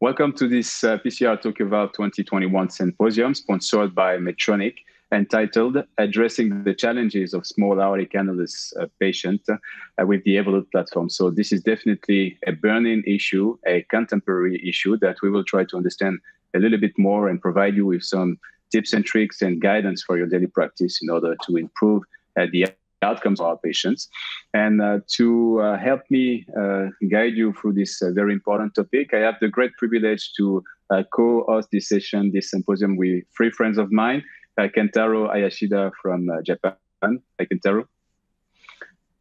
Welcome to this uh, PCR Tokyo Valve 2021 symposium sponsored by Medtronic entitled Addressing the Challenges of Small Aortic Annulus uh, Patient uh, with the Evolut platform. So, this is definitely a burning issue, a contemporary issue that we will try to understand a little bit more and provide you with some tips and tricks and guidance for your daily practice in order to improve uh, the outcomes of our patients. And uh, to uh, help me uh, guide you through this uh, very important topic, I have the great privilege to uh, co-host this session, this symposium with three friends of mine, Kentaro Hayashida from Japan. Hi, Kentaro.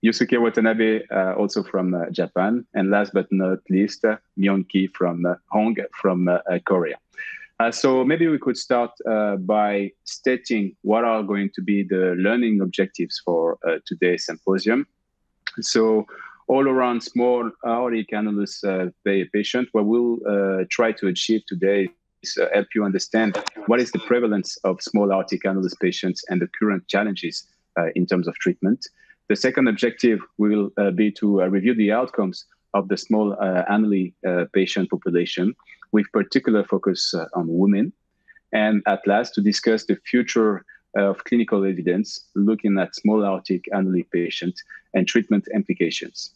Yusuke Watanabe, also from Japan. And last but not least, Myeong Ki from Hong from Korea. Uh, so maybe we could start uh, by stating what are going to be the learning objectives for uh, today's symposium. So all around small early annulus uh, patient, what we'll uh, try to achieve today uh, help you understand what is the prevalence of small aortic annulus patients and the current challenges in terms of treatment. The second objective will be to review the outcomes of the small uh, annuli patient population with particular focus uh, on women. And at last, to discuss the future of clinical evidence looking at small aortic annuli patients and treatment implications.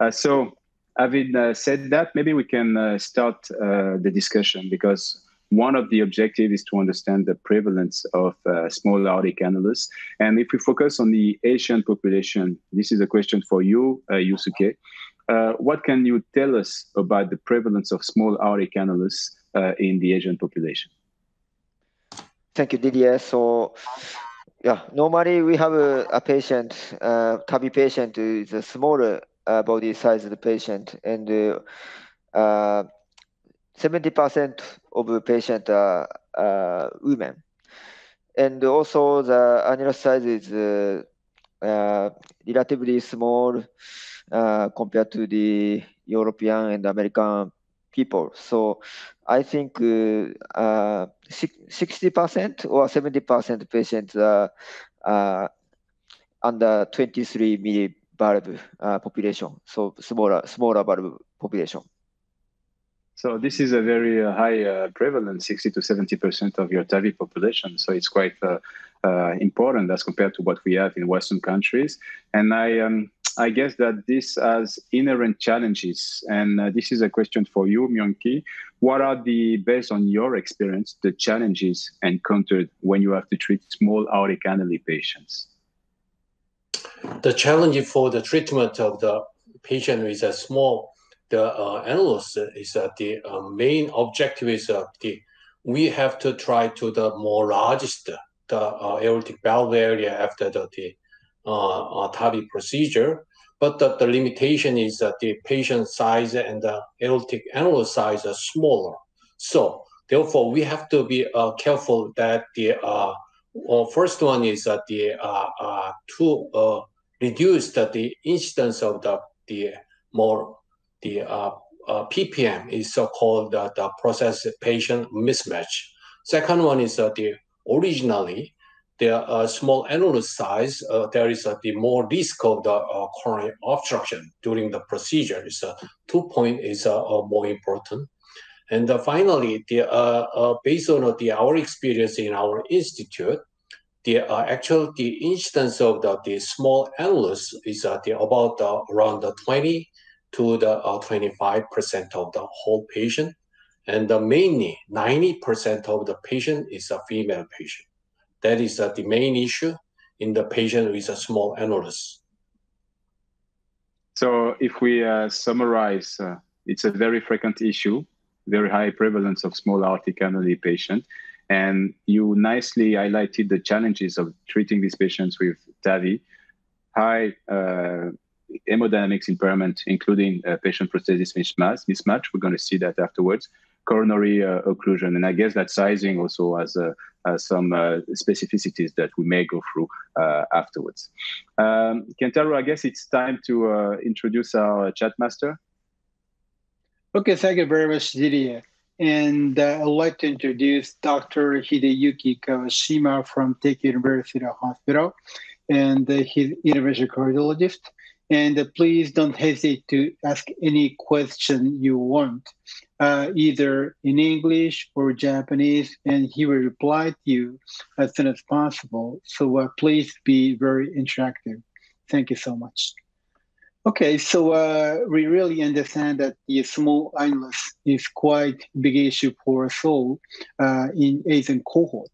Uh, so, having uh, said that, maybe we can uh, start uh, the discussion because one of the objectives is to understand the prevalence of uh, small aortic annulus. And if we focus on the Asian population, this is a question for you, Yusuke. Uh, what can you tell us about the prevalence of small aortic annulus uh, in the Asian population? Thank you, Didier. So, yeah, normally we have a, a patient, uh, TAVI patient is a smaller uh, body size of the patient, and 70% uh, of the patient are uh, women. And also the annular size is uh, relatively small uh, compared to the European and American people. So I think uh, 60% or 70% patients are uh, under 23 millivalve uh, population, so smaller, smaller valve population. So this is a very uh, high uh, prevalence, 60 to 70% of your TAVI population. So it's quite uh, uh, important as compared to what we have in Western countries. And I, um, I guess that this has inherent challenges. And uh, this is a question for you, Myeong Ki. What are the, based on your experience, the challenges encountered when you have to treat small aortic annuli patients? The challenge for the treatment of the patient with a small the uh, annulus is uh, the uh, main objective is uh, the we have to try to the more largest the uh, aortic valve area after the, the uh, TAVI procedure. But the, the limitation is that the patient size and the aortic annulus size are smaller. So therefore, we have to be uh, careful that the uh, well, first one is that the uh, uh, to uh, reduce the, the incidence of the the more the uh, uh, PPM is so-called uh, the prosthesis patient mismatch. Second one is uh, the originally the uh, small annulus size, uh, there is uh, the more risk of the coronary obstruction during the procedure. Is two point is more important. And finally, the based on the our experience in our institute, the actual the incidence of the, the small annulus is the, about around the 20 to the 25% of the whole patient. And the mainly 90% of the patient is a female patient. That is uh, the main issue in the patient with a small annulus. So if we uh, summarize, uh, it's a very frequent issue, very high prevalence of small aortic annuli patient. And you nicely highlighted the challenges of treating these patients with TAVI, high uh, hemodynamics impairment, including uh, patient prosthesis mismatch, mismatch. We're going to see that afterwards coronary uh, occlusion. And I guess that sizing also has uh, some uh, specificities that we may go through afterwards. Um, Kentaro, I guess it's time to introduce our chat master. Okay, thank you very much, Didier. And uh, I'd like to introduce Dr. Hideyuki Kawashima from Tokyo University Hospital and his interventional cardiologist. And uh, please don't hesitate to ask any question you want, uh, either in English or Japanese, and he will reply to you as soon as possible. So uh, please be very interactive. Thank you so much. Okay, so uh, we really understand that the small annulus is quite big issue for us all uh, in Asian cohort.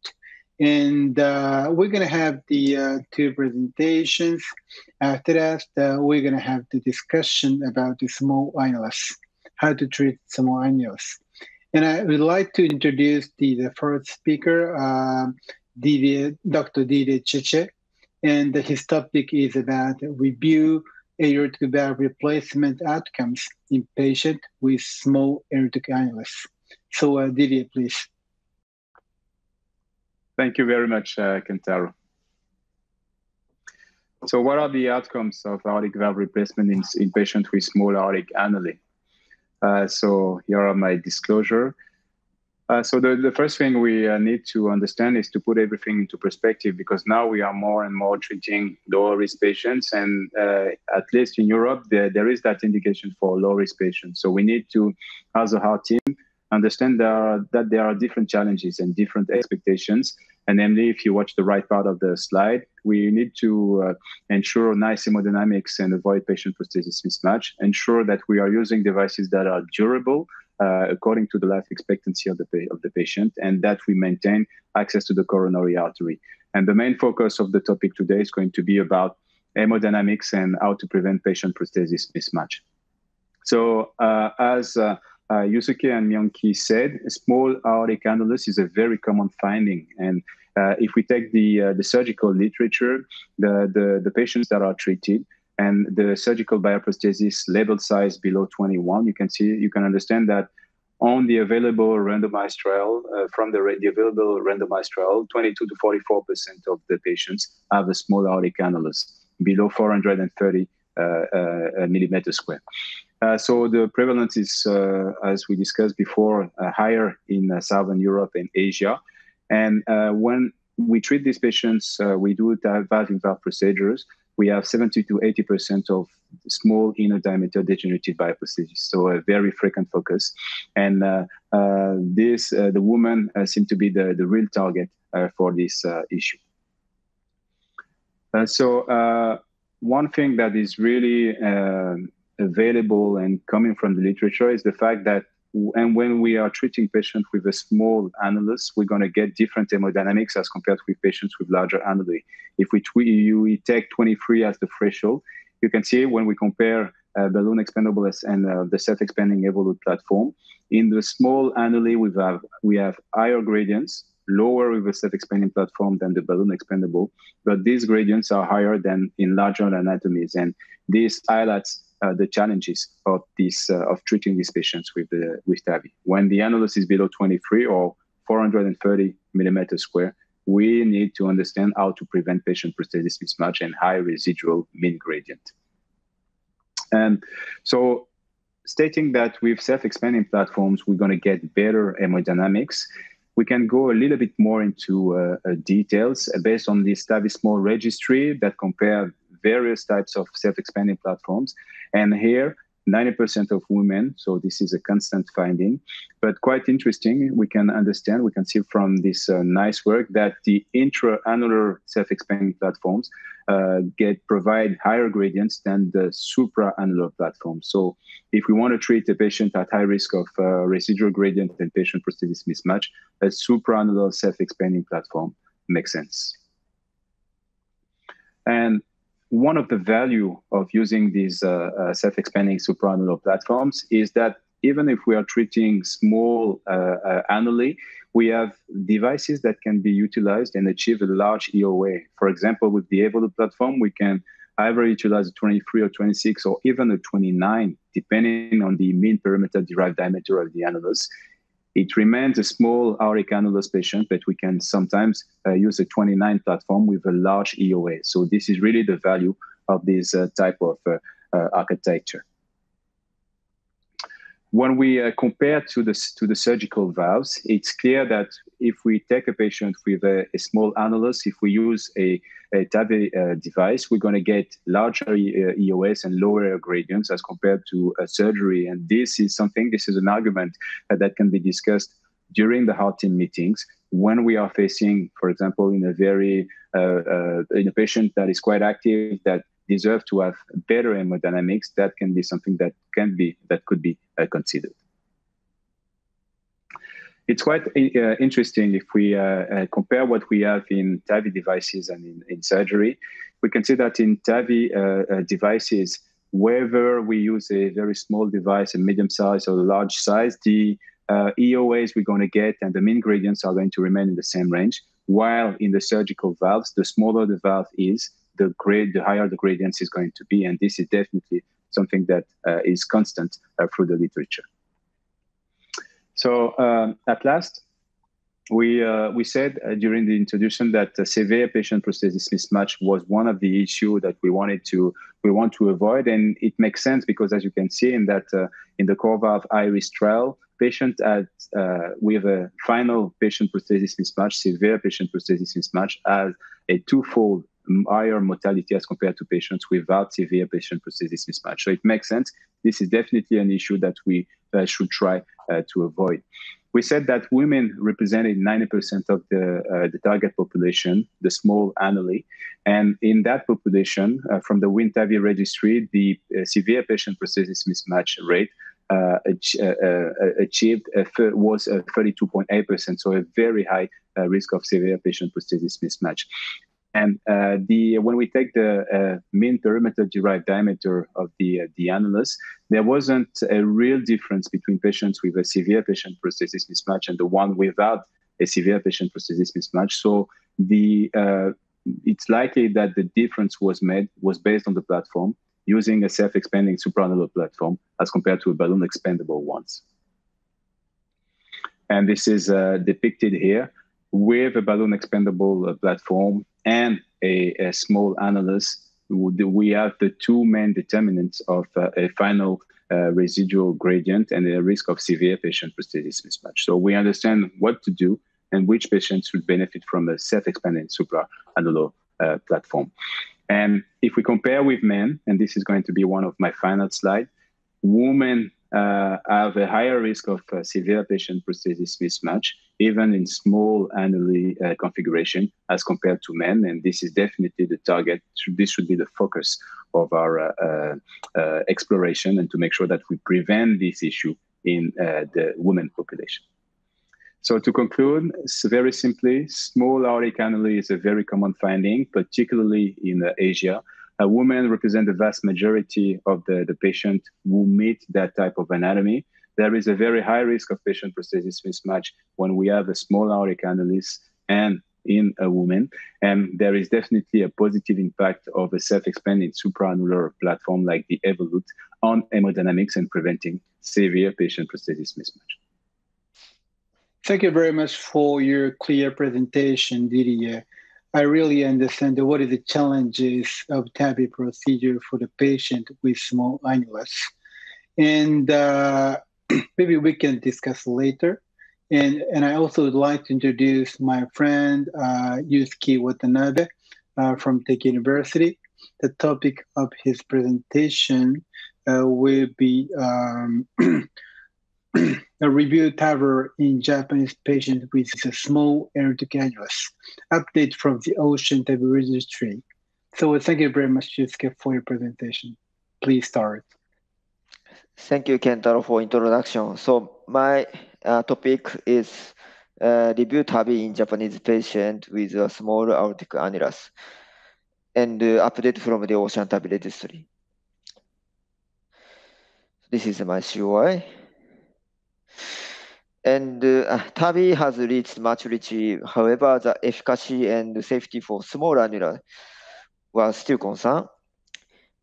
And uh, we're going to have the uh, two presentations. After that, uh, we're going to have the discussion about the small annulus, how to treat small annulus. And I would like to introduce the, the first speaker, Didier, Dr. Didier Tchétché. And his topic is about review aortic valve replacement outcomes in patients with small aortic annulus. So, uh, Didier, please. Thank you very much, uh, Kentaro. So what are the outcomes of aortic valve replacement in, in patients with small aortic annuli? Uh, so here are my disclosure. Uh, so the, the first thing we uh, need to understand is to put everything into perspective because now we are more and more treating low risk patients and uh, at least in Europe there, there is that indication for low risk patients. So we need to, as a heart team, understand there are, that there are different challenges and different expectations. And namely, if you watch the right part of the slide, we need to uh, ensure nice hemodynamics and avoid patient prosthesis mismatch, ensure that we are using devices that are durable uh, according to the life expectancy of the, of the patient, and that we maintain access to the coronary artery. And the main focus of the topic today is going to be about hemodynamics and how to prevent patient prosthesis mismatch. So, uh, as uh, uh, Yusuke and Myeong Ki said, small aortic annulus is a very common finding. And uh, if we take the, uh, the surgical literature, the, the, the patients that are treated, and the surgical bioprosthesis label size below 21, you can see, you can understand that on the available randomized trial, uh, from the, the, available randomized trial, 22 to 44% of the patients have a small aortic annulus below 430 uh, uh, millimeter square. Uh, so the prevalence is, uh, as we discussed before, uh, higher in Southern Europe and Asia. And when we treat these patients, we do valve-in-valve procedures. We have 70 to 80% of small inner diameter degenerative bioprosthesis, so a very frequent focus. And uh, uh, this, uh, the woman seem to be the, the real target for this issue. so one thing that is really available and coming from the literature is the fact that and when we are treating patients with a small annulus, we're going to get different hemodynamics as compared with patients with larger annuli. If we, we take 23 as the threshold, you can see when we compare uh, balloon expandable and uh, the self-expanding Evolut platform, in the small annuli we have we have higher gradients, lower with the self-expanding platform than the balloon expandable, but these gradients are higher than in larger anatomies, and this highlights uh, the challenges of this uh, of treating these patients with the with TAVI. When the annulus is below 23 or 430 millimeters square, we need to understand how to prevent patient prosthesis mismatch and high residual mean gradient. And so stating that with self-expanding platforms, we're going to get better hemodynamics, we can go a little bit more into uh, uh, details based on TAVI small registry that compare various types of self-expanding platforms. And here, 90% of women, so this is a constant finding, but quite interesting. We can understand, we can see from this uh, nice work that the intra-annular self-expanding platforms uh, get provide higher gradients than the supra-annular platforms. So if we want to treat a patient at high risk of uh, residual gradient and patient prosthesis mismatch, a supra-annular self-expanding platform makes sense. And one of the value of using these uh, uh, self-expanding supraannular platforms is that even if we are treating small uh, uh, annuli, we have devices that can be utilized and achieve a large EOA. For example, with the Evolut platform, we can either utilize a 23 or 26 or even a 29, depending on the mean perimeter derived diameter of the annulus. It remains a small annulus patient, but we can sometimes uh, use a 29 platform with a large EOA. So this is really the value of this uh, type of uh architecture. When we uh, compare to the, to the surgical valves, it's clear that if we take a patient with a, a small annulus, if we use a, a TAVI uh, device, we're going to get larger EOS uh, and lower gradients as compared to surgery. And this is something, this is an argument that can be discussed during the heart team meetings when we are facing, for example, in a very uh, uh, in a patient that is quite active that deserve to have better hemodynamics, that can be something that can be that could be uh, considered. It's quite uh, interesting if we uh, uh, compare what we have in TAVI devices and in, in surgery. We can see that in TAVI devices, whether we use a very small device, a medium size or a large size, the uh, EOAs we're going to get and the mean gradients are going to remain in the same range. While in the surgical valves, the smaller the valve is, the grade, the higher the gradients is going to be, and this is definitely something that uh, is constant uh, through the literature. So um, at last, we uh, we said uh, during the introduction that uh, severe patient prosthesis mismatch was one of the issues that we wanted to we want to avoid, and it makes sense because as you can see in that uh, in the CoreValve IRIS trial, patient at uh, with a final patient prosthesis mismatch, severe patient prosthesis mismatch, has a twofold higher mortality as compared to patients without severe patient prosthesis mismatch. So it makes sense. This is definitely an issue that we uh, should try uh, to avoid. We said that women represented 90% of the, uh, the target population, the small annuli. And in that population, uh, from the WIN-TAVI registry, the uh, severe patient prosthesis mismatch rate uh, uh, uh, achieved was 32.8%, so a very high risk of severe patient prosthesis mismatch. And uh, the when we take the uh, mean perimeter derived diameter of the uh, the annulus, there wasn't a real difference between patients with a severe patient prosthesis mismatch and the one without a severe patient prosthesis mismatch. So the it's likely that the difference was made was based on the platform using a self-expanding supraannular platform as compared to a balloon expandable ones. And this is uh, depicted here with a balloon expandable uh, platform and a, a, small annulus. We have the two main determinants of uh, a final uh, residual gradient and a risk of severe patient prosthesis mismatch. So we understand what to do and which patients should benefit from a self-expanding supraannular uh, platform. And if we compare with men, and this is going to be one of my final slides, women uh, have a higher risk of uh, severe patient prosthesis mismatch, even in small annuli uh, configuration as compared to men. And this is definitely the target. This should be the focus of our uh, uh, uh, exploration and to make sure that we prevent this issue in the women population. So to conclude, very simply, small aortic annuli is a very common finding, particularly in uh, Asia. Uh, women represent the vast majority of the, the patient who meet that type of anatomy. There is a very high risk of patient prosthesis mismatch when we have a small aortic annulus and in a woman. And there is definitely a positive impact of a self-expanding supraannular platform like the Evolut on hemodynamics and preventing severe patient prosthesis mismatch. Thank you very much for your clear presentation, Didier. I really understand what are the challenges of TAVI procedure for the patient with small annulus. And uh, maybe we can discuss later. And, and I also would like to introduce my friend, uh, Yusuke Watanabe uh, from Teikyo University. The topic of his presentation uh, will be um, a review TAVR in Japanese patients with a small aortic annulus. Update from the Ocean TAVR registry. So thank you very much, Yusuke, for your presentation. Please start. Thank you, Kentaro, for introduction. So my uh, topic is uh, review TAVI in Japanese patient with a small aortic annulus and uh, update from the Ocean TAVI registry. This is my COI. And uh, has reached maturity. However, the efficacy and safety for small annula were still concerned.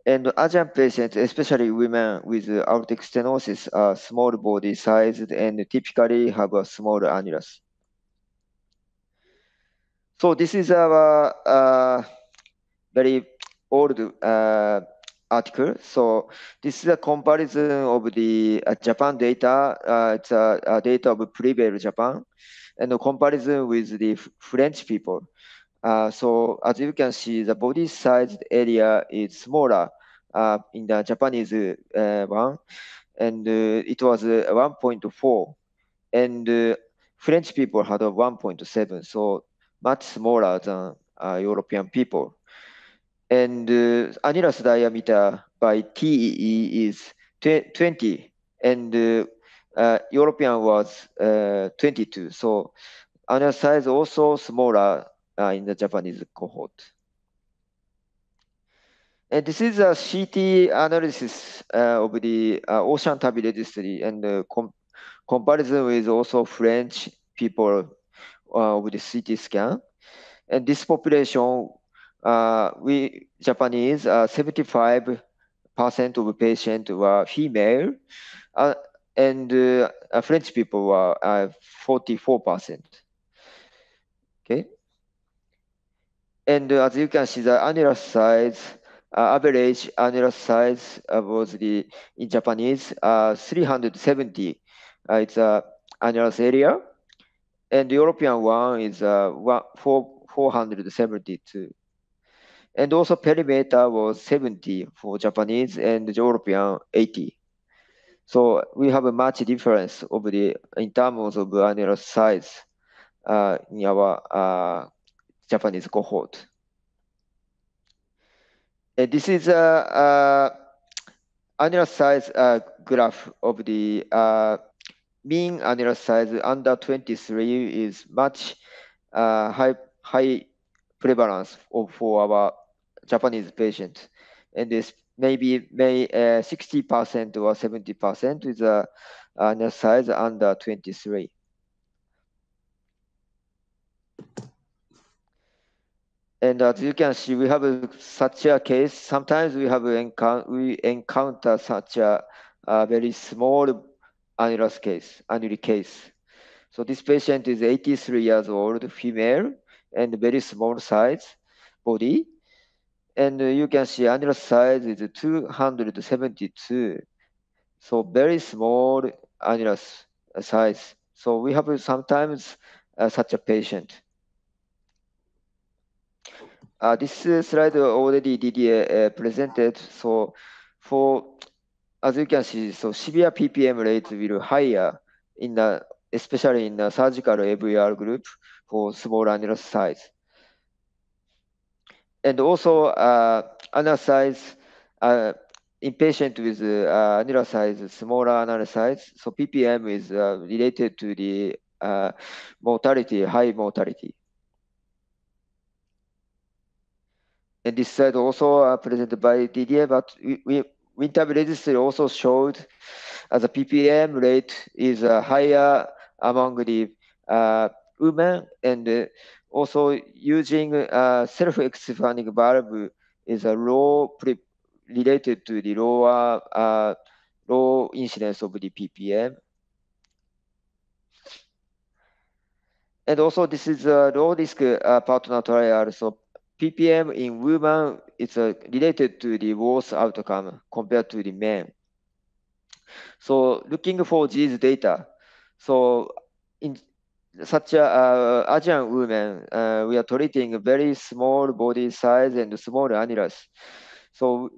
And Asian patients, especially women with aortic stenosis, are small body sized and typically have a small annulus. So this is our uh, very old uh, article. So this is a comparison of the uh, Japan data. Uh, it's a, data of Prevail Japan, and a comparison with the French people. Uh, so as you can see, the body size area is smaller uh, in the Japanese uh, one, and uh, it was 1.4, and French people had a 1.7, so much smaller than European people. And annulus diameter by TEE is 20, and uh, European was uh, 22. So annulus size also smaller uh, in the Japanese cohort. And this is a CT analysis uh, of the uh, Ocean TAVI registry and com comparison with also French people uh, with the CT scan. And this population, we Japanese, 75% of the patients were female, and French people were 44%. Okay. And as you can see, the annulus size, uh, average annulus size uh, was the in Japanese uh, 370. it's a annulus area, and the European one is uh, one, four, 472. And also perimeter was 70 for Japanese and European 80. So we have a much difference of the in terms of annual size uh, in our uh, Japanese cohort. And this is a, a annulus size uh, graph of the uh, mean annulus size under 23 is much uh, high high prevalence of, for our Japanese patients, and this maybe may 60% or 70% is a annulus size under 23. And as you can see, we have a, such a case. Sometimes we have encounter, we encounter such a, a very small annulus case, annuli case. So this patient is 83 years old, female, and very small size body. And you can see annulus size is 272. So very small annulus size. So we have sometimes uh, such a patient. Uh, this slide already Didier uh, presented. So for, as you can see, so severe PPM rates will higher in the, especially in the surgical AVR group for small annulus size. And also uh, annulus size, uh, in patient with uh, size, smaller annulus size, so PPM is uh, related to the uh, mortality, high mortality. And this slide also uh, presented by Didier, but we, we WIN-TAVI registry also showed as the PPM rate is uh, higher among the uh, women and uh, also using uh, self-expanding valve is a low related to the lower uh, low incidence of the PPM. And also this is a low risk uh, partner trial. So PPM in women is uh, related to the worse outcome compared to the men. So looking for these data, so in such a uh, Asian women, uh, we are treating very small body size and small annulus. So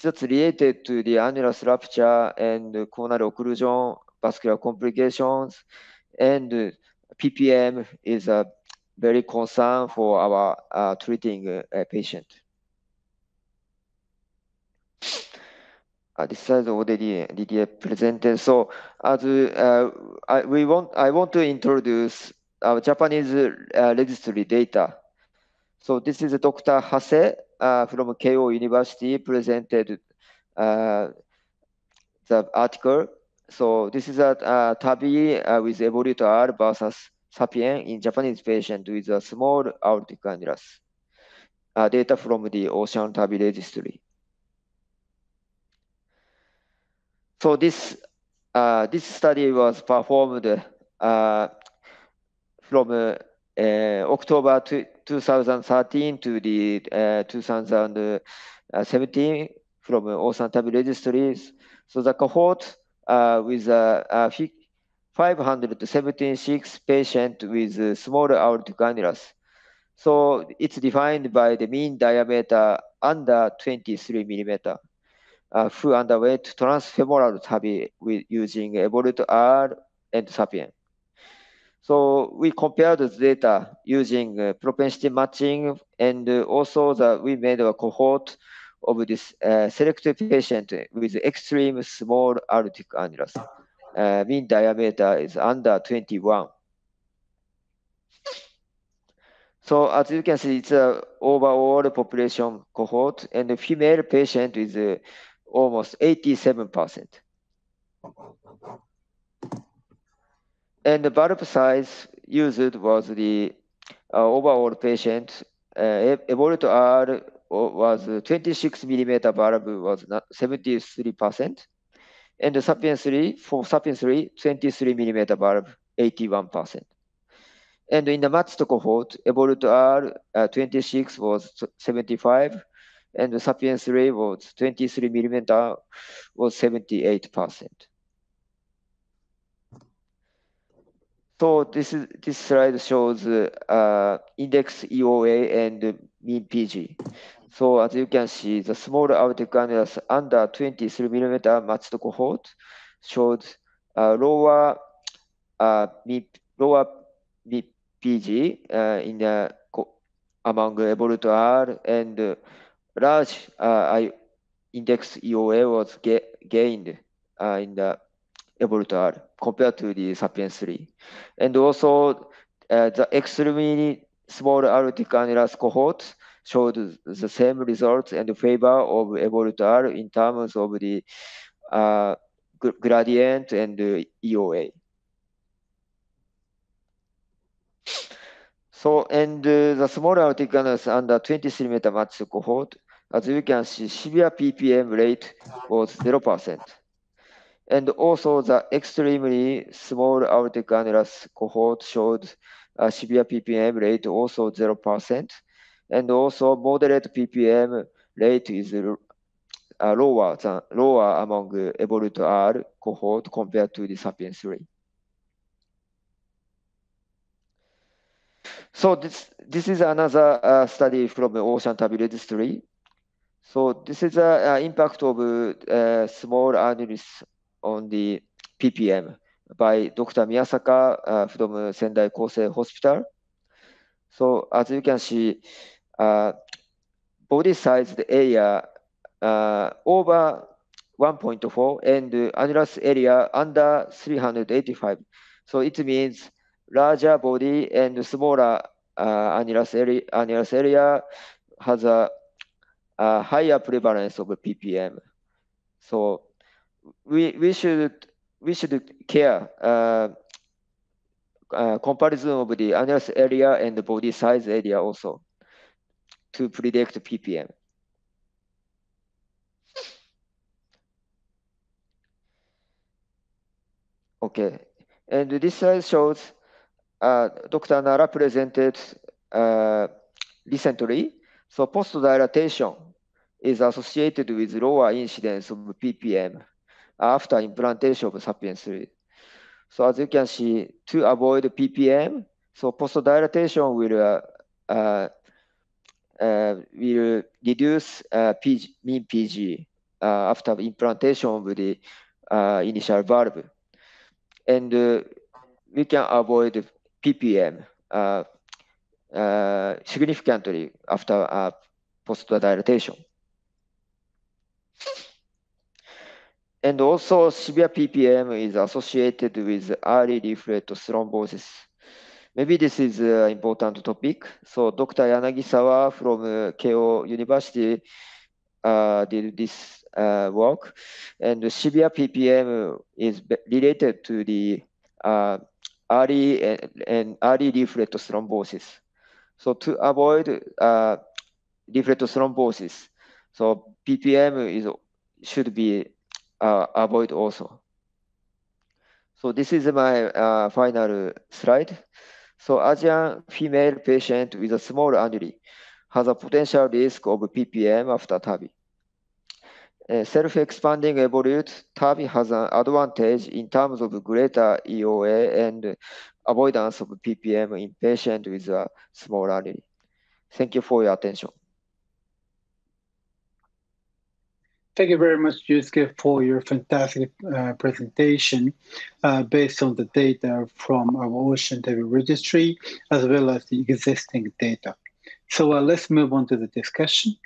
that's related to the annulus rupture and coronary occlusion, vascular complications, and PPM is a very concerned for our uh, treating uh, patient. Uh, this is already Didier presented. So as uh, I, we want, I want to introduce our Japanese uh, registry data. So this is Dr. Hase uh, from Keio University presented uh, the article. So this is a uh, TAVI uh, with Evolut R versus sapien in Japanese patient with a small aortic annulus. Uh, data from the Ocean TAVI registry. So this uh, this study was performed uh, from uh, October to 2013 to the uh, 2017 from Ocean TAVI registries. So the cohort uh, with uh, 576 patients with small annulus. So it's defined by the mean diameter under 23 millimeter, uh, who underwent transfemoral TAVI with using Evolut R and Sapien. So we compared the data using uh, propensity matching, and uh, also that we made a cohort of this uh, selected patient with extreme small aortic annulus. Uh, mean diameter is under 21. So as you can see, it's a overall population cohort, and the female patient is uh, almost 87%. And the valve size used was the uh, overall patient. Uh, Evolut R was 26 millimeter valve was 73%. And the Sapien 3, for Sapien 3, 23 millimeter valve, 81%. And in the matched cohort, Evolut R uh, 26 was 75, and the Sapien 3 was 23 millimeter was 78%. So this is this slide shows uh, index EOA and mean PG. So as you can see, the small aortic annulus under 23 millimeter matched cohort showed uh, lower uh, lower mean PG uh, in the among Evolut R and large uh, index EOA was gained uh, in the Evolut R compared to the Sapien 3. And also the extremely small aortic annulus cohort showed the same results and favor of Evolut R in terms of the uh, gradient and EOA. So, and uh, the smaller aortic under 20 centimeter match cohort, as you can see, severe PPM rate was 0%. And also the extremely small aortic annulus cohort showed a severe PPM rate also 0%. And also moderate PPM rate is uh, lower than lower among Evolut R cohort compared to the Sapien 3. So this this is another uh, study from Ocean TAVI registry. So this is the uh, impact of uh, small annulus on the PPM by Dr. Miyasaka uh, from Sendai Kosei Hospital. So as you can see, body size area uh, over 1.4 and annulus area under 385. So it means larger body and smaller uh, annulus, area, annulus area has a, a higher prevalence of PPM. So we we should we should care uh, uh, comparison of the annulus area and the body size area also to predict PPM. Okay, and this slide shows uh, Dr. Nara presented uh, recently. So post dilatation is associated with lower incidence of PPM after implantation of Sapien 3. So as you can see, to avoid PPM, so post-dilatation will uh, uh, will reduce uh, PG, mean PG uh, after implantation of the uh, initial valve. And we can avoid PPM significantly after post-dilatation. And also severe PPM is associated with early leaflet thrombosis. Maybe this is an important topic. So Dr. Yanagisawa from uh, Keio University uh, did this uh, work. And severe PPM is related to the early and, early leaflet thrombosis. So to avoid uh, leaflet thrombosis, so PPM is should be uh, also. So this is my uh, final slide. So Asian female patient with a small annuli has a potential risk of PPM after TAVI. self-expanding Evolut TAVI has an advantage in terms of greater EOA and avoidance of PPM in patients with a small RLE. Thank you for your attention. Thank you very much, Yusuke, for your fantastic uh, presentation uh, based on the data from our Ocean TAVI registry, as well as the existing data. So uh, let's move on to the discussion.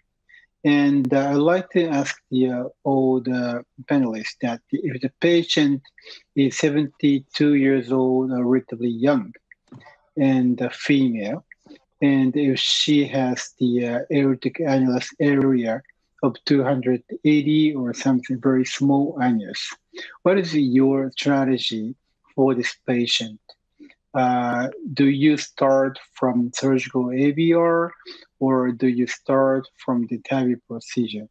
And uh, I'd like to ask the uh, all the panelists that if the patient is 72 years old or relatively young and a female, and if she has the uh, aortic annulus area of 280 or something very small annulus, what is your strategy for this patient? Uh, do you start from surgical AVR or do you start from the TAVI procedure?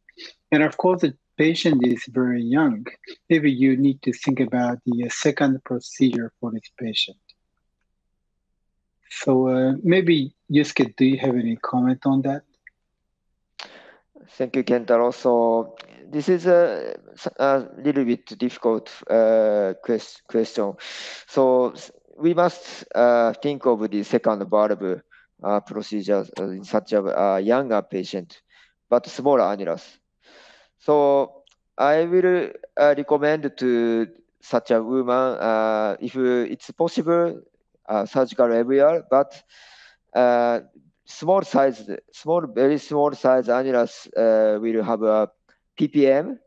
And of course, the patient is very young. Maybe you need to think about the uh, second procedure for this patient. So uh, maybe Yusuke, do you have any comment on that? Thank you, Kentaro. So this is a, a little bit difficult uh, quest, question. So we must uh, think of the second valve uh, procedure in such a younger patient, but smaller annulus. So I will uh, recommend to such a woman uh, if it's possible uh, surgical AVR, but uh, small size, small, very small size annulus uh, will have a PPM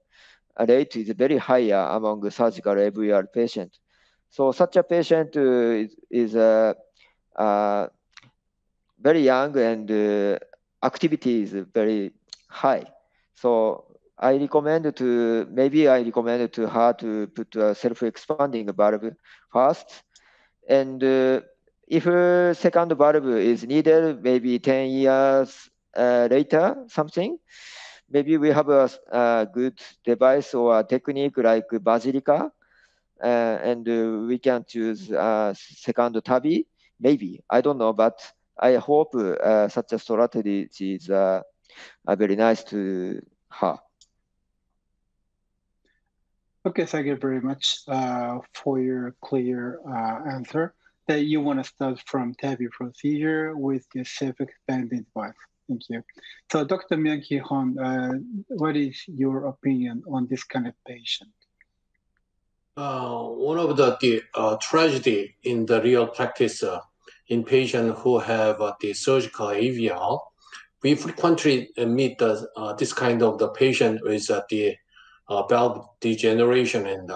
rate is very higher among surgical AVR patient. So such a patient is, is uh, uh, very young and uh, activity is very high. So I recommend to, maybe I recommend to her to put a self-expanding valve first. And uh, if a second valve is needed, maybe 10 years uh, later, something, maybe we have a, a, good device or a technique like Basilica, uh, and uh, we can choose uh, second TAVI, maybe, I don't know, but I hope uh, such a strategy is uh, very nice to her. Okay, thank you very much uh, for your clear answer. That you want to start from TAVI procedure with the self-expanding device. Thank you. So, Dr. Myeong Ki Hong, uh, what is your opinion on this kind of patient? Uh, one of the, the uh, tragedy in the real practice in patients who have uh, the surgical AVR, we frequently meet the, uh, this kind of the patient with uh, the valve degeneration. And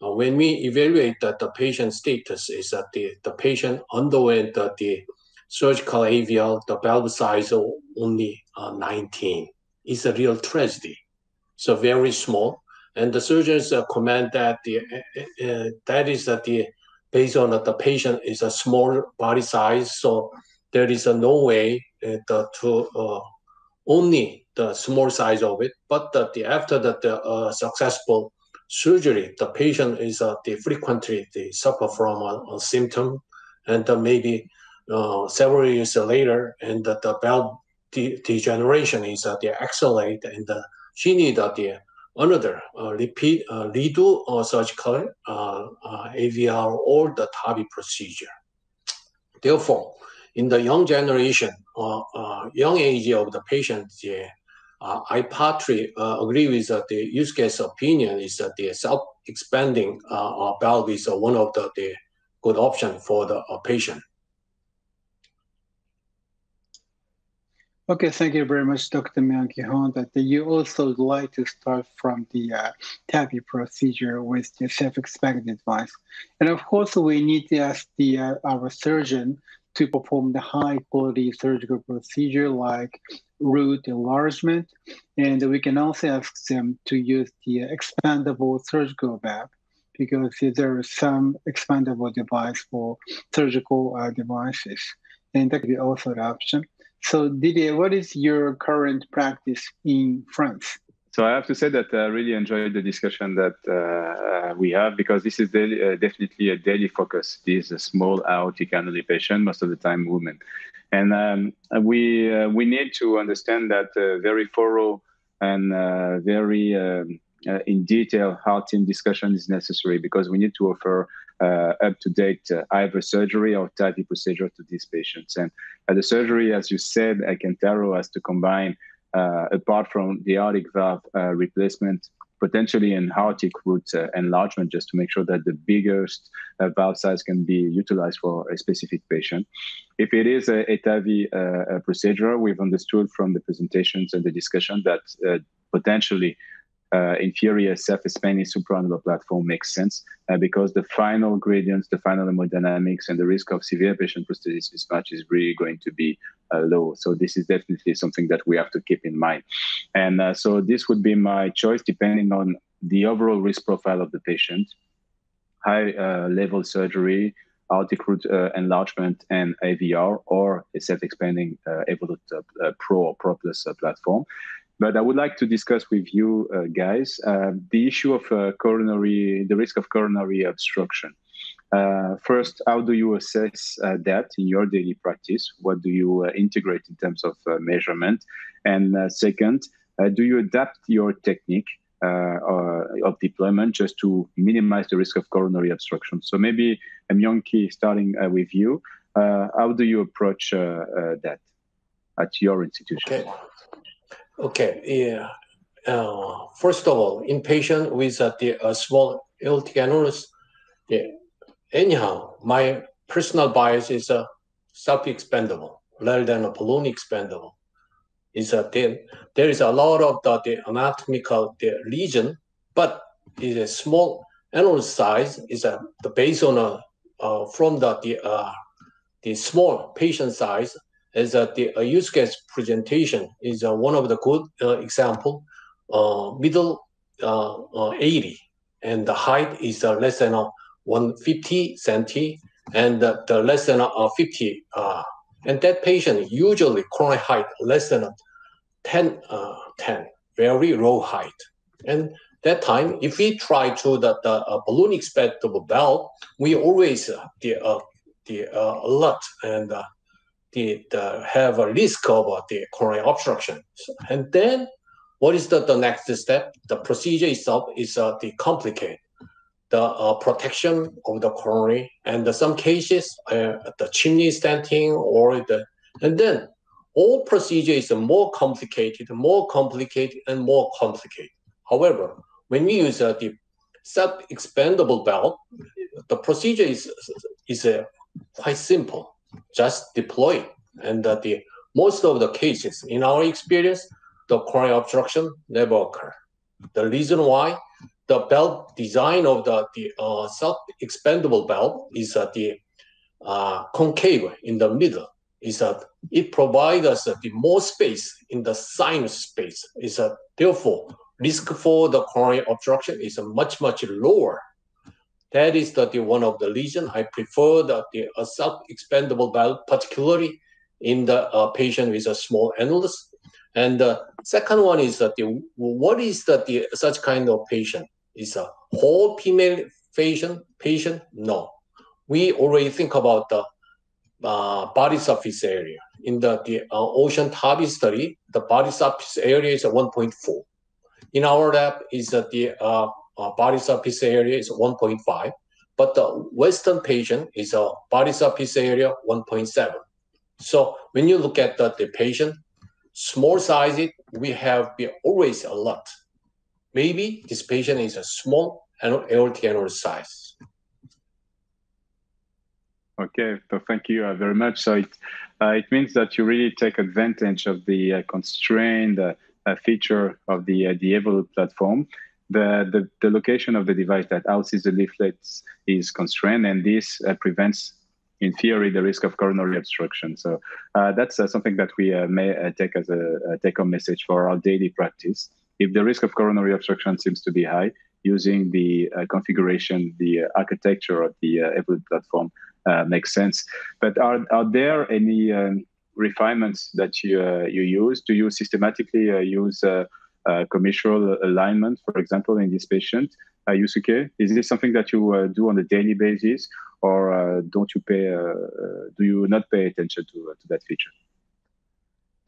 when we evaluate that the patient status is that the, the patient underwent the, the surgical AVR, the valve size only 19. It's a real tragedy. So very small. And the surgeons uh, comment that the, uh, uh, that is that the based on that the patient is a small body size, so there is a no way uh, the, to uh, only the small size of it, but that the, after the, the uh, successful surgery, the patient is uh, the frequently they suffer from a, a symptom, and uh, maybe uh, several years later, and the, the valve de- degeneration is uh, the accelerate, and uh, she need uh, the another uh, repeat uh, redo or surgical uh, AVR or the TAVI procedure. Therefore, in the young generation or young age of the patient, uh, I partly uh, agree with uh, the Yusuke opinion is that the self-expanding uh, valve is one of the, the good option for the patient. Okay, thank you very much, Dr. Myeong Ki Hong. That you also like to start from the uh, TAVI procedure with the self-expanding device. And of course, we need to ask the uh, our surgeon to perform the high quality surgical procedure like root enlargement. And we can also ask them to use the expandable surgical valve because there is some expandable device for surgical uh, devices. And that could be also an option. So, Didier, what is your current practice in France? So I have to say that I really enjoyed the discussion that uh, we have because this is daily, uh, definitely a daily focus. These small aortic annuli patient, most of the time women, and um, we uh, we need to understand that uh, very thorough and very um, uh, in detail how team discussion is necessary because we need to offer uh, up-to-date uh, either surgery or TAVI procedure to these patients. And the surgery, as you said, Kentaro has to combine, apart from the aortic valve replacement, potentially an aortic root uh, enlargement just to make sure that the biggest uh, valve size can be utilized for a specific patient. If it is a, a TAVI uh, procedure, we've understood from the presentations and the discussion that potentially uh, inferior self-expanding supraannular platform makes sense uh, because the final gradients, the final hemodynamics, and the risk of severe patient prosthesis mismatch is really going to be uh, low. So this is definitely something that we have to keep in mind. And uh, so this would be my choice depending on the overall risk profile of the patient, high uh, level surgery, aortic root uh, enlargement and AVR or a self-expanding uh, Evolut uh, Pro or Pro Plus platform. But I would like to discuss with you uh, guys uh, the issue of uh, coronary, the risk of coronary obstruction. Uh, first, how do you assess uh, that in your daily practice? What do you uh, integrate in terms of measurement? And second, do you adapt your technique of deployment just to minimize the risk of coronary obstruction? So maybe, Myeong Ki, starting with you, how do you approach that at your institution? Okay. Okay, yeah. Uh, first of all, in patient with uh, the uh, small annulus, yeah, anyhow, my personal bias is a uh, self-expandable rather than a balloon expandable. Is that there, is a lot of the, the anatomical the lesion, but is a small annulus size is a the based on a uh, from the the uh, the small patient size is that the use case presentation is uh, one of the good uh, example. Uh, middle uh, uh, 80 and the height is uh, less than uh, 150 centi and the less than uh, 50 and that patient usually coronary height less than 10 10 very low height and that time if we try to the, the balloon expandable valve we always the the alert and the, the have a risk of uh, the coronary obstruction. And then what is the, the next step? The procedure itself is uh, the complicated. The uh, protection of the coronary and some cases, uh, the chimney stenting or the, and then all procedure is more complicated, more complicated, and more complicated. However, when we use uh, the self-expandable valve, the procedure is, is uh, quite simple just deploy. And uh, the most of the cases, in our experience, the coronary obstruction never occur. The reason why the valve design of the, the uh, self-expandable valve is uh, the uh, concave in the middle. Is that it provides us the more space in the sinus space. Is that therefore risk for the coronary obstruction is much much lower that is the, the one of the reason I prefer the, the a self-expandable valve, particularly in the uh, patient with a small annulus. And the second one is that the, what is the, the such kind of patient? Is a whole female patient? Patient? No. We already think about the uh, body surface area. In the, the uh, Ocean TAVI study, the body surface area is 1.4. In our lab, is that the uh, uh, body surface area is 1.5, but the Western patient is a body surface area 1.7. So when you look at the, the patient, small size, we have been always a lot. Maybe this patient is a small aortic annulus size. Okay, so thank you uh, very much. So it, uh, it means that you really take advantage of the uh, constrained uh, feature of the uh, the Evolut platform the, the, the location of the device that houses the leaflets is constrained, and this uh, prevents, in theory, the risk of coronary obstruction. So uh, that's uh, something that we uh, may uh, take as a, take-home message for our daily practice. If the risk of coronary obstruction seems to be high, using the uh, configuration, the architecture of the Evolut platform makes sense. But are, are there any um, refinements that you, you use? Do you systematically use uh, commissural alignment, for example, in this patient, uh, Yusuke? Is this something that you uh, do on a daily basis, or uh, don't you pay? Uh, uh, do you not pay attention to to that feature?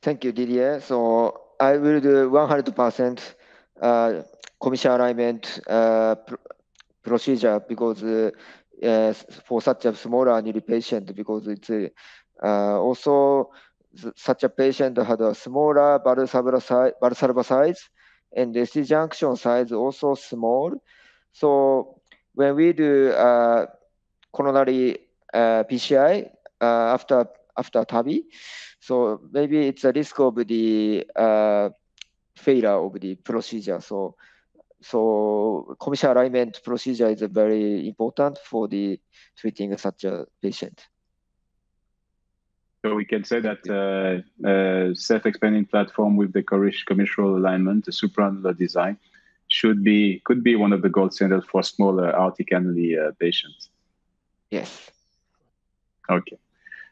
Thank you, Didier. So I will do 100% uh, commission alignment uh, pr procedure because uh, for such a smaller needy patient because it's uh, also such a patient had a smaller Valsalva size, and the ST junction size also small. So when we do uh, coronary uh, PCI uh, after after TAVI, so maybe it's a risk of the uh, failure of the procedure. So so commission alignment procedure is very important for the treating such a patient. So we can say that uh, uh, self-expanding platform with the commissural alignment, the supraannular design, should be could be one of the gold standards for smaller aortic annuli uh, patients. Yes. Okay.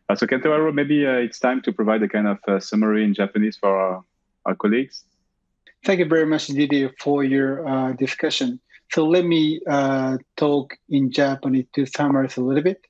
Uh, so Kentaro, maybe uh, it's time to provide a kind of uh, summary in Japanese for our, our colleagues. Thank you very much, Didier, for your uh, discussion. So let me uh, talk in Japanese to summarize a little bit.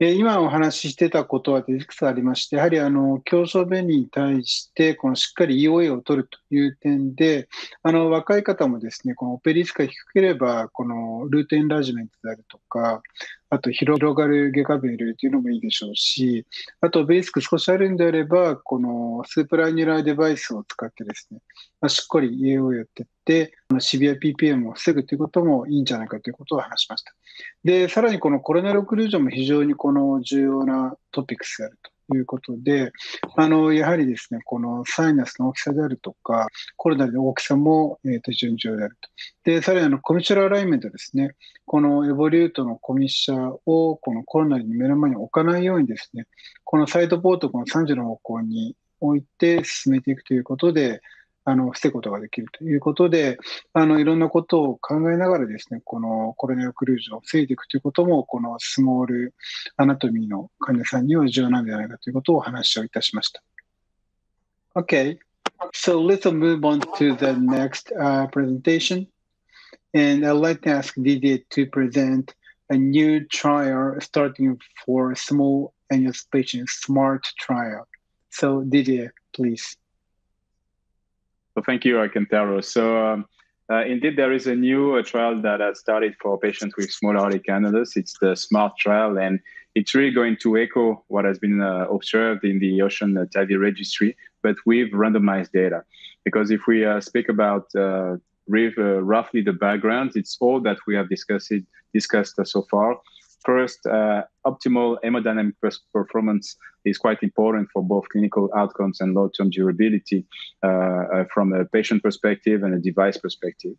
今お話ししてたことはいくつありまして、やはりあの競争便利に対してこのしっかり EOA を取るという点で、あの若い方もですね、このオペリスクが低ければ、このルートエンラージメントであるとか、あと広がる外科部に入れるというのもいいでしょうし、あとベースク少しあるんであれば、このスープラニュラーデバイスを使ってですね、まあ、しっかり家をやっていって、シビア PPM を防ぐということもいいんじゃないかということを話しました。で、さらにこのコロナルオクルージョンも非常にこの重要なトピックスであると。いうことで、あの、やはりですね、このサイナスの大きさであるとか、コロナの大きさも、えー、と非常に重要であると。で、さらにあの、コミッションアライメントですね、このエボリュートのコミッシャーをこのコロナに目の前に置かないようにですね、このサイドポートこの30の方向に置いて進めていくということで、あの防ぐことができるということで、あのいろんなことを考えながらですね、このコロナオクルージョを防いでいくということも、このスモールアナトミーの患者さんには重要なんじゃないかということをお話をいたしました。Okay, so let's move on to the next uh, presentation. And I'd like to ask Didier to present a new trial starting for small annual patients, SMART trial. So Didier, please. So thank you, Kentaro. So um, uh, indeed, there is a new uh, trial that has started for patients with small aortic annulus. It's the SMART trial, and it's really going to echo what has been uh, observed in the Ocean uh, TAVI registry, but with randomized data. Because if we uh, speak about uh, roughly the background, it's all that we have discussed discussed so far. First, uh, optimal hemodynamic performance is quite important for both clinical outcomes and long-term durability uh, uh, from a patient perspective and a device perspective.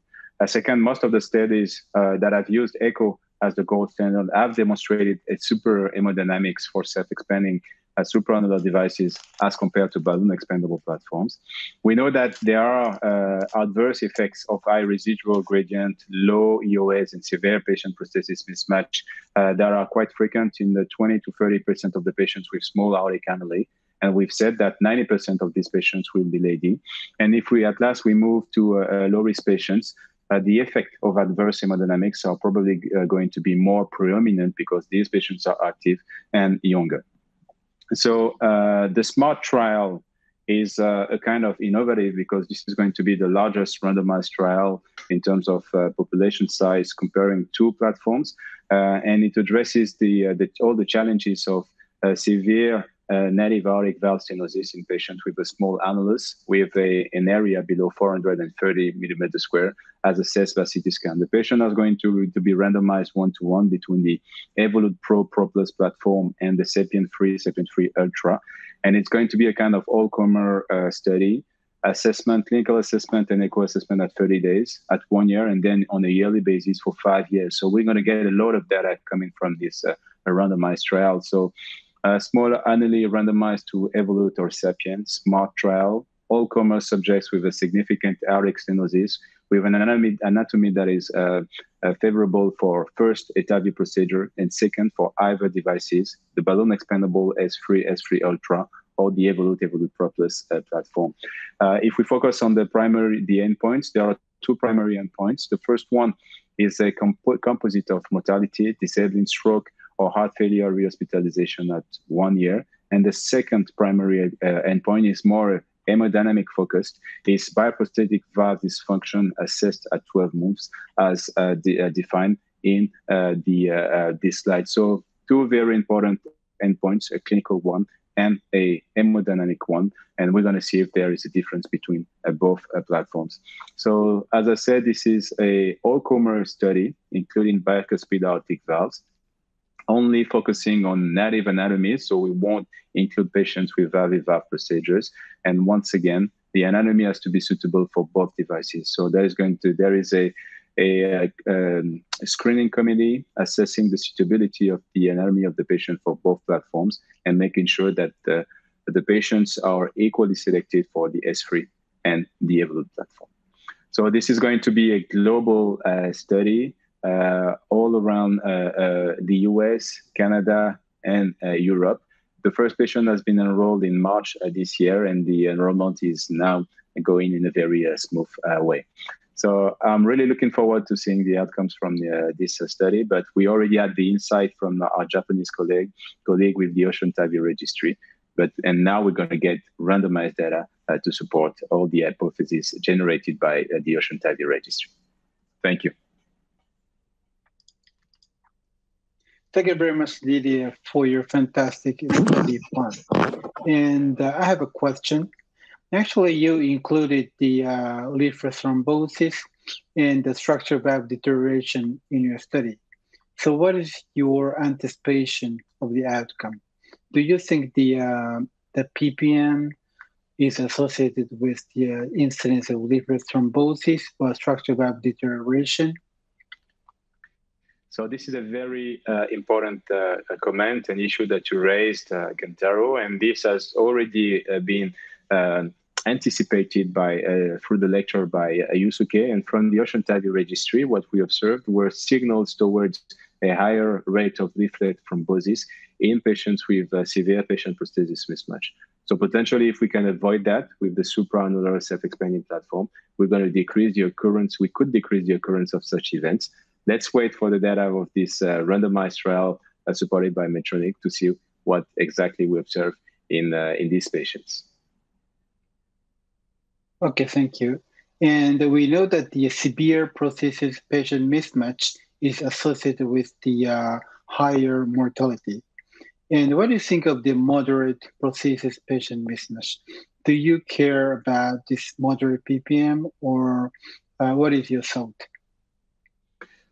Second, most of the studies uh, that have used echo as the gold standard have demonstrated a super hemodynamics for self-expanding uh, supraannular devices as compared to balloon expandable platforms. We know that there are uh, adverse effects of high residual gradient, low EOS, and severe patient prosthesis mismatch uh, that are quite frequent in the 20 to 30% of the patients with small aortic annuli. And we've said that 90% of these patients will be lady. And if we at last we move to uh, low risk patients, uh, the effect of adverse hemodynamics are probably uh, going to be more predominant because these patients are active and younger. So uh, the SMART trial is uh, a kind of innovative because this is going to be the largest randomized trial in terms of uh, population size comparing two platforms, uh, and it addresses the, uh, the, all the challenges of uh, severe native aortic valve stenosis in patients with a small annulus with a, an area below 430 millimeters square as assessed by CT scan. The patient is going to, to be randomized one-to-one between the Evolut Pro Pro Plus platform and the Sapien 3, Sapien 3 Ultra. And it's going to be a kind of all-comer uh, study, assessment, clinical assessment and echo assessment at 30 days, at one year, and then on a yearly basis for five years. So we're going to get a lot of data coming from this uh, randomized trial. So uh, small annuli randomized to Evolut or Sapien, SMART trial, all comer subjects with a significant aortic stenosis with an anatomy, anatomy that is uh, uh, favorable for first a procedure and second for either devices, the balloon expandable S3, S3 Ultra, or the Evolut, Evolut Pro Plus uh, platform. Uh, if we focus on the primary, the endpoints, there are two primary endpoints. The first one is a comp composite of mortality, disabling stroke, or heart failure rehospitalization at one year. And the second primary uh, endpoint is more hemodynamic focused, is bioprosthetic valve dysfunction assessed at 12 months as uh, de- uh, defined in uh, the uh, this slide. So two very important endpoints, a clinical one and a hemodynamic one, and we're going to see if there is a difference between uh, both uh, platforms. So as I said, this is a all-comer study, including bicuspid aortic valves, only focusing on native anatomy, so we won't include patients with valve valve procedures. And once again, the anatomy has to be suitable for both devices. So there is going to there is a a, um, a, screening committee assessing the suitability of the anatomy of the patient for both platforms and making sure that the, the patients are equally selected for the S3 and the Evolut platform. So this is going to be a global uh, study all around uh, uh the US, Canada, and uh, Europe. The first patient has been enrolled in March uh, this year, and the enrollment is now going in a very smooth way. So I'm really looking forward to seeing the outcomes from the, this study. But we already had the insight from our Japanese colleague, colleague with the Ocean TAVI registry. But and now we're going to get randomized data uh, to support all the hypotheses generated by uh, the Ocean TAVI registry. Thank you. Thank you very much, Didier, for your fantastic plan. And uh, I have a question. Actually, you included the uh, thrombosis and the structural valve deterioration in your study. So, what is your anticipation of the outcome? Do you think the uh, the PPM is associated with the uh, incidence of leaflet thrombosis or structural valve deterioration? So this is a very uh, important uh, comment and issue that you raised, uh, Kentaro, and this has already uh, been uh, anticipated by uh, through the lecture by uh, Yusuke. And from the Ocean TAVI registry, what we observed were signals towards a higher rate of leaflet thrombosis in patients with uh, severe patient prosthesis mismatch. So potentially, if we can avoid that with the supraannular self-expanding platform, we're going to decrease the occurrence. We could decrease the occurrence of such events let's wait for the data of this uh, randomized trial uh, supported by Medtronic to see what exactly we observe in uh, in these patients. Okay, thank you. And we know that the severe prosthesis patient mismatch is associated with the uh, higher mortality. And what do you think of the moderate prosthesis patient mismatch? Do you care about this moderate PPM or uh, what is your thought?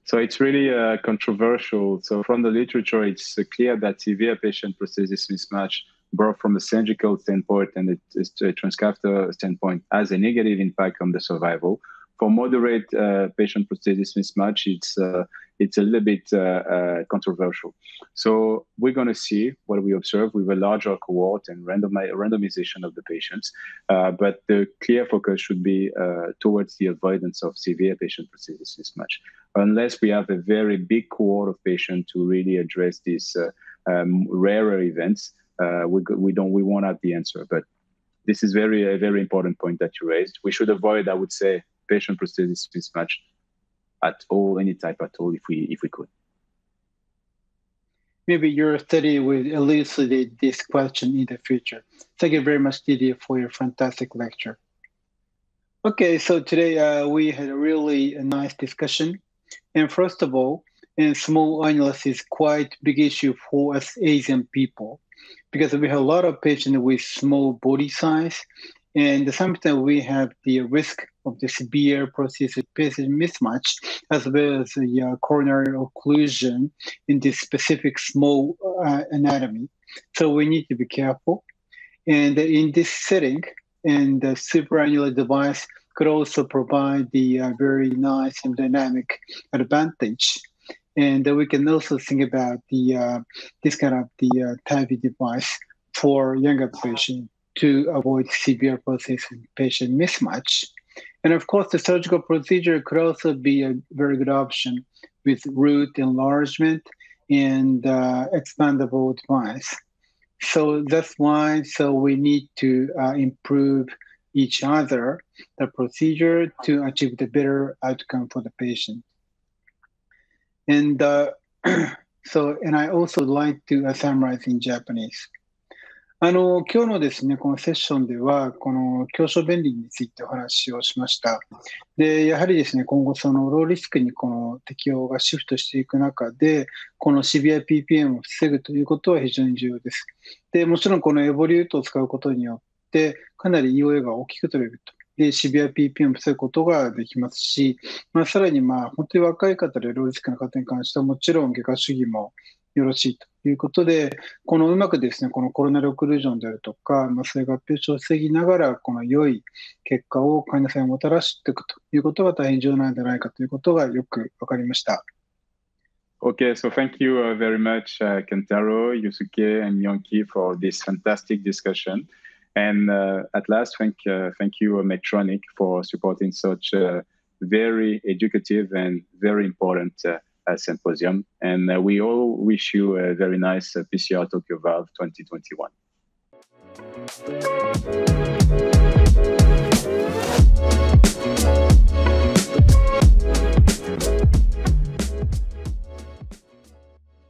So it's really uh, controversial. So from the literature, it's uh, clear that severe patient prosthesis mismatch, both from a surgical standpoint and a, transcatheter standpoint, has a negative impact on the survival for moderate uh, patient prosthesis mismatch, it's uh, it's a little bit uh, uh controversial. So we're going to see what we observe with a larger cohort and randomi- randomization of the patients. Uh, but the clear focus should be uh, towards the avoidance of severe patient prosthesis mismatch, unless we have a very big cohort of patients to really address these um, rarer events. we, we don't we won't have the answer, but this is very a very important point that you raised. We should avoid, I would say, patient prosthesis mismatch at all, any type at all, if we if we could. Maybe your study will elucidate this question in the future. Thank you very much, Didier, for your fantastic lecture. Okay, so today uh, we had a really a nice discussion. And first of all, and small annulus is quite big issue for us Asian people because we have a lot of patients with small body size and sometimes we have the risk of the severe prosthesis patient mismatch, as well as the uh, coronary occlusion in this specific small uh, anatomy. So we need to be careful. And in this setting, and the supraannular device could also provide the uh, very nice and dynamic advantage. And we can also think about the uh, this kind of the uh, TAVI device for younger patients to avoid severe prosthesis patient mismatch. And of course, the surgical procedure could also be a very good option with root enlargement and uh, expandable device. So that's why so we need to uh, improve each other the procedure to achieve the better outcome for the patient. And uh, so, and I also like to summarize in Japanese. あの、今日のですね、このセッションでは、この競争便利についてお話をしました。で、やはりですね、今後そのローリスクにこの適用がシフトしていく中で、このシビア PPM を防ぐということは非常に重要です。で、もちろんこのエボリュートを使うことによって、かなり EOA が大きく取れると。で、シビア PPM を防ぐことができますし、まあ、さらにまあ、本当に若い方でローリスクの方に関しては、もちろん外科主義もよろしいということで、このうまくですね、このコロナルオクルージョンであるとか、まあ、そういう合併症を防ぎながら、この良い結果を患者さんにもたらしていくということが大変重要なんじゃないかということがよく分かりました。Okay, so thank you uh, very much, uh, Kentaro, Yusuke, and Yonki for this fantastic discussion. And uh, at last, thank, uh, thank you, Medtronic, for supporting such a very educative and very important uh, symposium. And uh, we all wish you a very nice uh, PCR Tokyo Valve 2021.